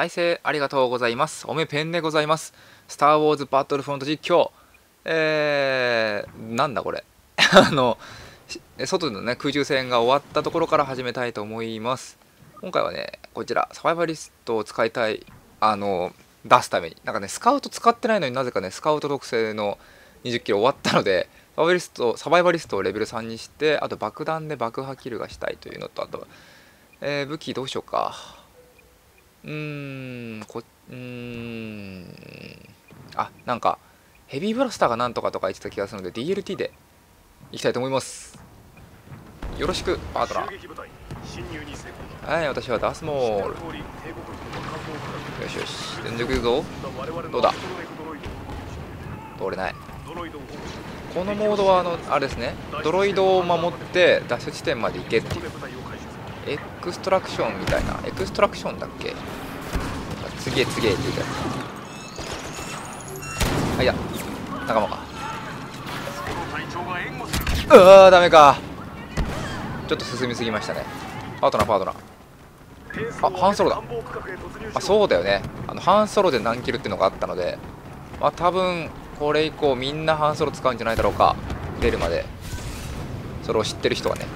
再生ありがとうございます。おめペンでございます。スター・ウォーズ・バトルフロント実況。えー、なんだこれ。あの外のね空中戦が終わったところから始めたいと思います。今回はねこちらサバイバリストを使いたいあの出すために。なんかねスカウト使ってないのになぜかねスカウト特性の20キロ終わったのでサバイバリストサバイバリストをレベル3にしてあと爆弾で爆破キルがしたいというのとあと、えー、武器どうしようか。うーんこうーん。あなんかヘビーブラスターがなんとかとか言ってた気がするので DLT でいきたいと思います。よろしくパートナー。はい私はダースモール。よしよし全力いくぞ。どうだ？通れない。このモードはあのあれですね。ドロイドを守って脱出地点まで行けっていうエクストラクションみたいな。エクストラクションだっけ？次へ次へって言うやつあいや仲間か。うわーダメか。ちょっと進みすぎましたね。パートナーパートナー。あハンソロだ。あそうだよね。あのハンソロで何キルっていうのがあったので。まあ多分これ以降みんなハンソロ使うんじゃないだろうか。出るまで。それを知ってる人はね。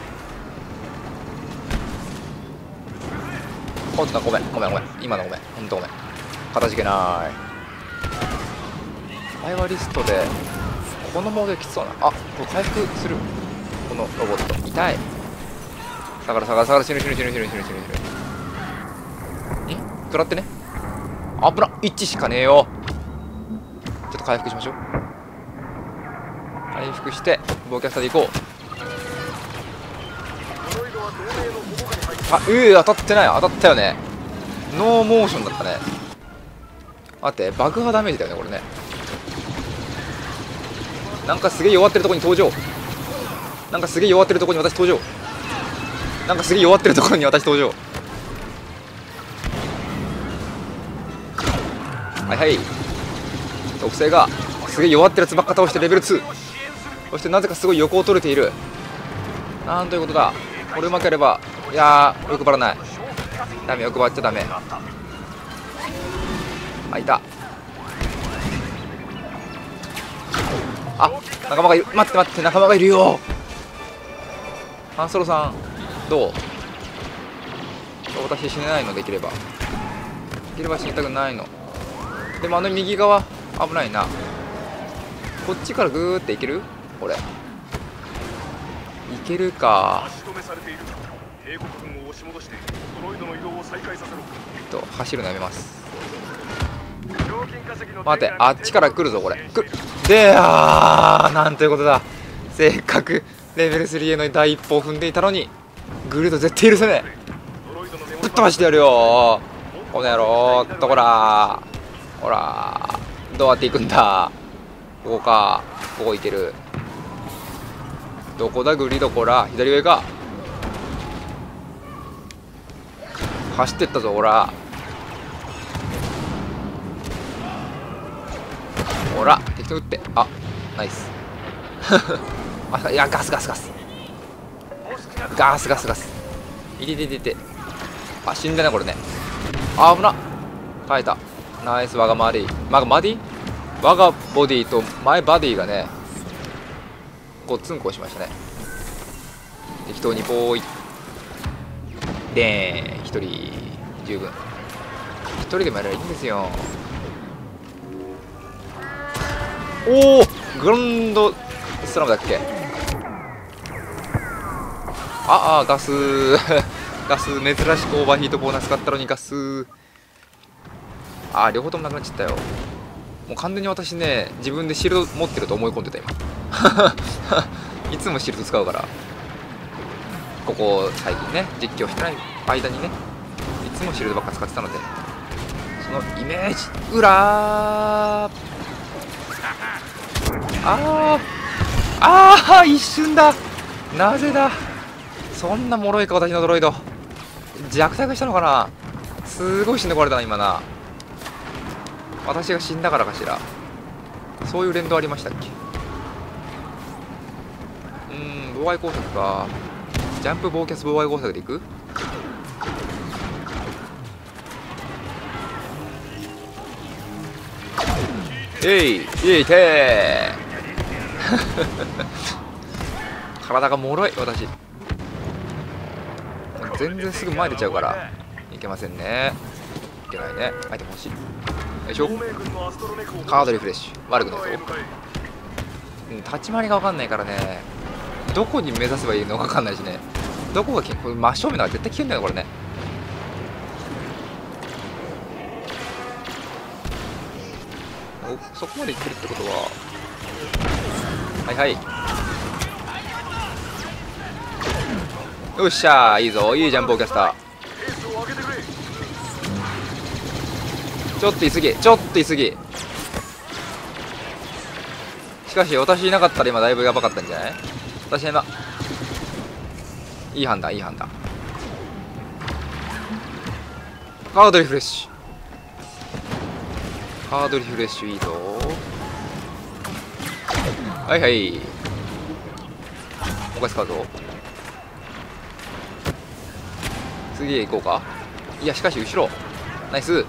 おっとごめんごめんごめん。今のごめん。ほんとごめん。かたじけない。バイワリストでこのモードきつそうな。あこれ回復する。このロボット。痛い。下がる下がる下がる。死ぬ死ぬ死ぬ死ぬ死ぬ死ぬ死ぬ。ん？食らってね。危な一致しかねえよ。ちょっと回復しましょう。回復してボーキャスターでいこう。あうー当たってない。当たったよね。ノーモーションだったね。待って爆破ダメージだよねこれね。なんかすげえ弱ってるとこに登場。なんかすげえ弱ってるとこに私登場。なんかすげえ弱ってるところに私登場。はいはい。特性がすげえ弱ってるやつばっか倒してレベル2そしてなぜかすごい横を取れている。なんということだ。これうまければいやー欲張らない。ダメ欲張っちゃダメ。あいた。あ仲間がいる。待って待って仲間がいるよ。ハンソロさんどう？私死ねないのできれば。できれば死にたくないの。でもあの右側危ないな。こっちからグーっていける？これいけるか。と走るのやめます。待ってあっちから来るぞこれ。くであーなんということだ。せっかくレベル3への第一歩を踏んでいたのにグルード絶対許せねえ。ぶっ飛ばしてやるよ。この野郎っとこら。ほらどうやって行くんだ。ここか。ここ行ける。どこだグリどこら左上か走ってったぞほらほら適当打って。あナイス。あいやガスガスガス。ガスガスガス。いてててて。あ死んだねこれね。あ危な。耐えた。ナイス我がマディ。我がマディ？我がボディとマイバディがねごっつんこしましたね。適当にボーイ。で1人十分。1人でもやればいいんですよ。おおグランドスラムだっけ？ああガス。ガス珍しくオーバーヒートボーナス使ったのにガス。ああ両方ともなくなっちゃったよ。もう完全に私ね自分でシールド持ってると思い込んでた今。いつもシールド使うから。ここ最近ね実況してない。間にねいつもシールドばっか使ってたのでそのイメージ裏あーあー一瞬だ。なぜだ。そんな脆いか私のドロイド。弱体化したのかな。すごい死んでこられたな今な。私が死んだからかしら。そういう連動ありましたっけ。うーん妨害工作かジャンプ棒キャス妨害工作でいく？えいえいて 体がもろい私。全然すぐ前出ちゃうから。いけませんね。いけないね。アイテム欲しい。よいしょ。カードリフレッシュ。悪くないぞ、うん、立ち回りが分かんないからね。どこに目指せばいいのか分かんないしね。どこがこれ真正面だから絶対危険だよこれね。おそこまで行ってるってことは。はいはい。よっしゃいいぞ。いいジャンプオーキャスターちょっとい過ぎちょっとい過ぎしかし私いなかったら今だいぶやばかったんじゃない？私今いい判断いい判断。カードリフレッシュ。カードリフレッシュいいぞ。はいはい。お菓子買うぞ。次へ行こうか。いやしかし後ろ。ナイス。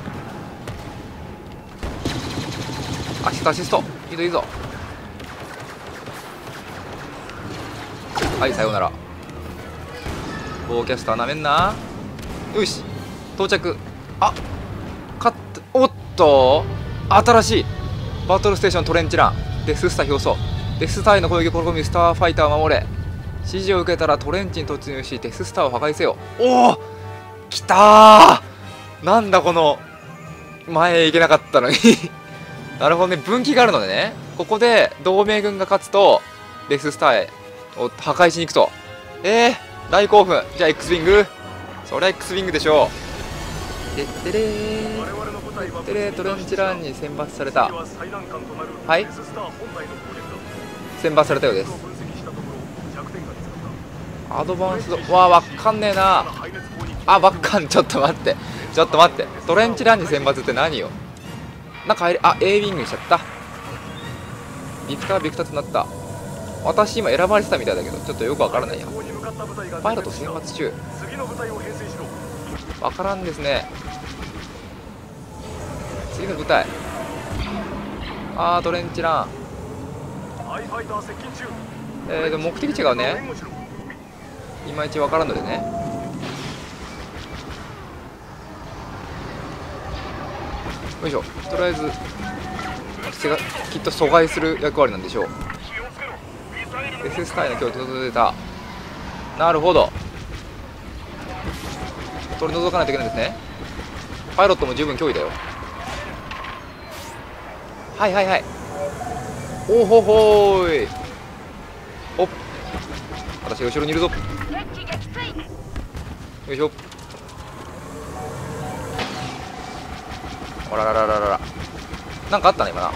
アシストアシスト。いいぞいいぞ。はいさようなら。ボーキャスターなめんな。よし到着。あ勝っおっと。新しい。バトルステーショントレンチラン。デススター表層。デススターへの攻撃を試みスターファイターを守れ。指示を受けたらトレンチに突入しデススターを破壊せよ。おおきたー。なんだこの前へ行けなかったのに。なるほどね。分岐があるのでね。ここで同盟軍が勝つとデススターへを破壊しに行くと。えー、大興奮。じゃあ X ウィングそりゃ X ウィングでしょう。でてれー。でれトレンチランに選抜された。はい。選抜されたようです。アドバンスド。わあわかんねえな。あわかん。ちょっと待って。ちょっと待って。トレンチランに選抜って何よ。なんか入りあ A ウィングにしちゃった。ビクタービクターとなった。私今選ばれてたみたいだけどちょっとよくわからないや。パイロット選抜中。わからんですね。次の舞台。あートレンチラン。えーと目的地がねいまいちわからんのでね。よいしょ。とりあえずきっと阻害する役割なんでしょう。SS 隊の今日届いた。なるほど。取り除かないといけないんですね。パイロットも十分脅威だよ。はいはいはい。おほほーい。おっ。私が後ろにいるぞ。よいしょ。あらららららら。なんかあったね今な。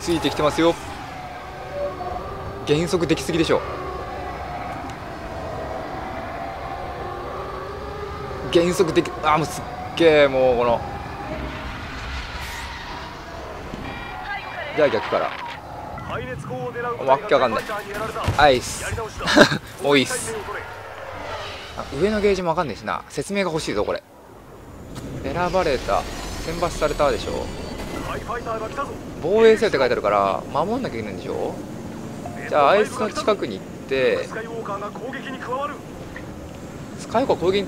ついてきてますよ。減速できすぎでしょ。減速できあもうすっげえもうこの。じゃあ逆から。わっけわかんない。アイス。おいいっす。上のゲージもわかんないしな。説明が欲しいぞこれ。選ばれた選抜されたでしょ。防衛せよって書いてあるから守んなきゃいけないんでしょ。じゃああいつの近くに行ってスカイウォーカー攻撃ん？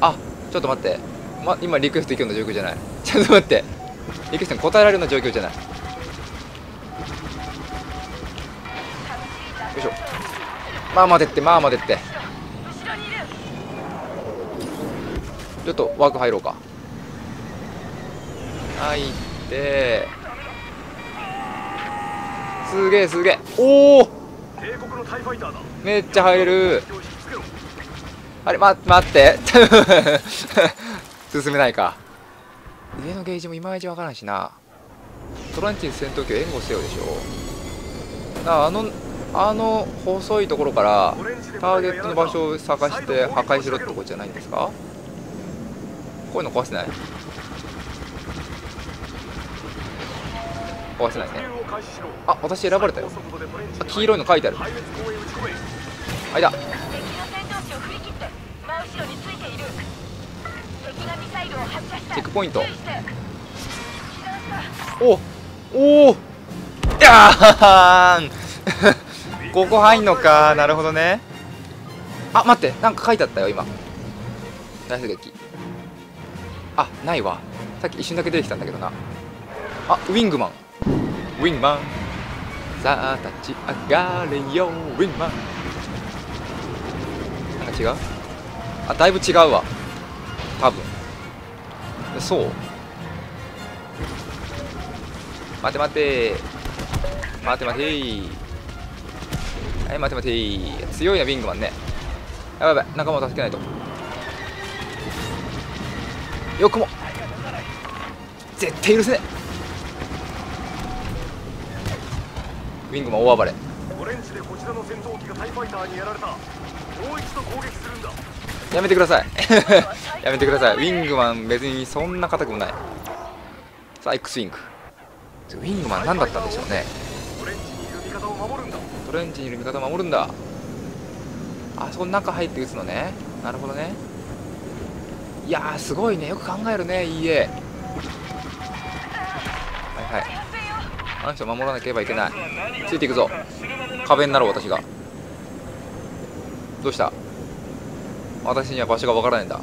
あちょっと待って、ま、今リクエスト行くような状況じゃない。ちょっと待って。リクエストに答えられるような状況じゃない。よいしょ。まあまでってまあまでって。ちょっとワーク入ろうか。入ってすげえすげえ。おおめっちゃ入れる。あれ、ま、待って。進めないか。上のゲージもいまいちわからんしな。トランチン戦闘機を援護せよでしょ。ああのあの細いところからターゲットの場所を探して破壊しろってことじゃないんですか？こういうの壊せない壊せないね。あ私選ばれたよ。あ黄色いの書いてある。あいだチェックポイント。おおおいやー ここ入んのか。なるほどね。あ待って。なんか書いてあったよ今。大出撃。あないわ。さっき一瞬だけ出てきたんだけどな。あウィングマンウィンマンさあ立ち上がれよウィンマンなんか違うあだいぶ違うわ多分そう待て待て待て待てはい待て待て強いなウィングマンねやばいやばい仲間を助けないとよくも絶対許せねウィングマン大暴れ。オレンジでこちらの戦闘機がタイファイターにやられた。もう一度攻撃するんだ。やめてください。やめてください。ウィングマン別にそんな硬くもない。さあ X ウィング。ウィングマン何だったんでしょうね。オレンジにいる味方を守るんだ。トレンチにいる味方を守るんだ。あそこの中入って撃つのね。なるほどね。いやーすごいね。よく考えるねいいえはいはいあの人を守らなければいけない。ついていくぞ。壁になろう私が。どうした？私には場所がわからないんだ。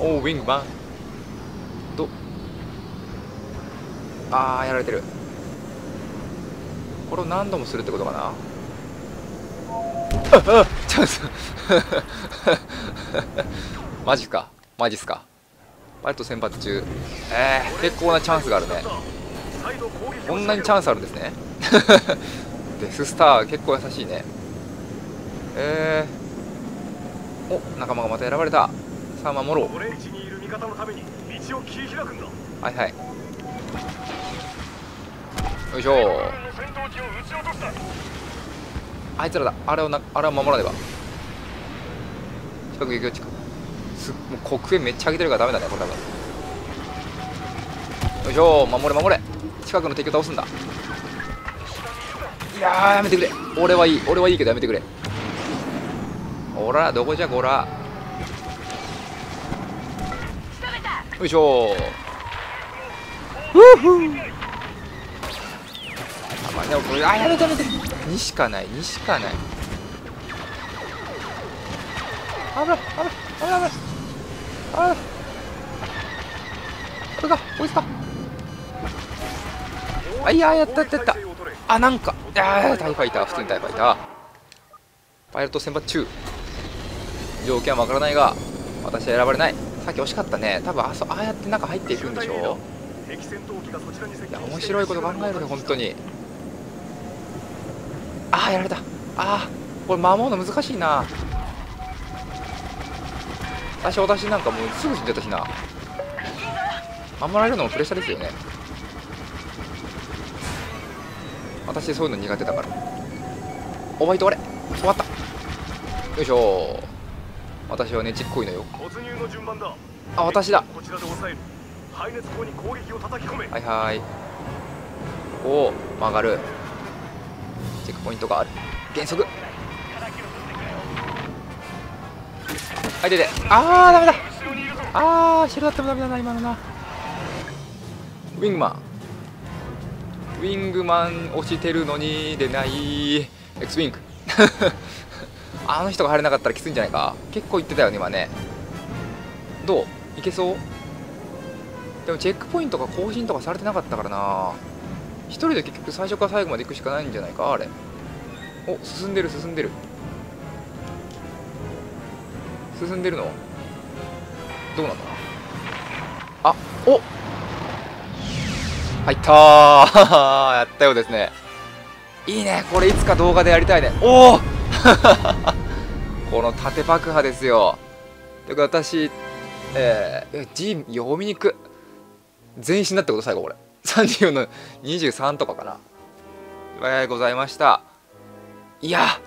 おおウィングマン。どあーやられてる。これを何度もするってことかな。ああチャンスマジか。マジっすか。バイト先発中。えー、結構なチャンスがあるね。こんなにチャンスあるんですね。デススター結構優しいね。えー、お仲間がまた選ばれた。さあ守ろう。はいはい。よいしょ。あいつらだ。あれをなあれを守らねば。近く行くよ近く。すもう黒煙めっちゃ上げてるからダメだねこれ多分。よいしょ。守れ守れ。近くの敵を倒すんだ。いやーやめてくれ。俺はいい。俺はいいけどやめてくれ。おらどこじゃこらよいしょ。ふうあまあでもこれあやめてやめて。2しかない。2しかない。危ない。危ない。危ない。危ない。危ない。これか。こいつかあいややったやったやった。あなんか。いやータイファイター普通にタイファイター。パイロット選抜中。条件はわからないが私は選ばれない。さっき惜しかったね。多分あそああやって中入っていくんでしょ敵戦闘機がそちらに接近いや面白いこと考えるね本当に。ああやられた。ああこれ守るの難しいな。私私なんかもうすぐ死んじゃったしな。守られるのもプレッシャーですよね私そういうの苦手だから。おバイト俺終わった。よいしょ。私はねちっこいのよ。突入の順番だ。あ私だ。こちらで抑える。排熱口に攻撃を叩き込め。はいはい。おお曲がる。チェックポイントがある。減速はい出て。あーダメだ。あー白だってもダメだな今のな。ウィングマンウィングマン押してるのに出ない X ウィングあの人が入れなかったらきついんじゃないか。結構いってたよね今ね。どう？いけそう？でもチェックポイントが更新とかされてなかったからな。一人で結局最初から最後まで行くしかないんじゃないかあれ。お進んでる進んでる。進んでるの？どうなんだ？あお！入ったー。やったようですね。いいね。これいつか動画でやりたいね。おお この縦爆破ですよ。というか私えー、G 読みにく。全身だってこと？最後これ。34の23とかかな。えー、ございました。いや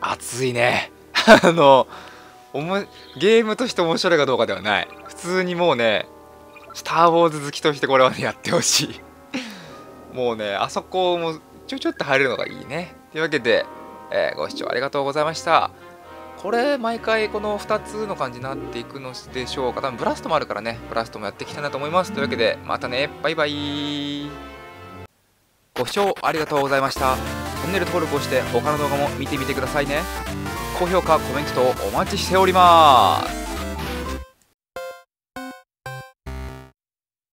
熱いね。あのおもゲームとして面白いかどうかではない。普通にもうねスター・ウォーズ好きとしてこれはねやってほしい。もうねあそこもちょちょっと入れるのがいいね。というわけで、えーご視聴ありがとうございました。これ毎回この2つの感じになっていくのでしょうか。多分ブラストもあるからね。ブラストもやっていきたいなと思います。というわけでまたね。バイバイ。ご視聴ありがとうございました。チャンネル登録をして他の動画も見てみてくださいね。高評価コメント等お待ちしております。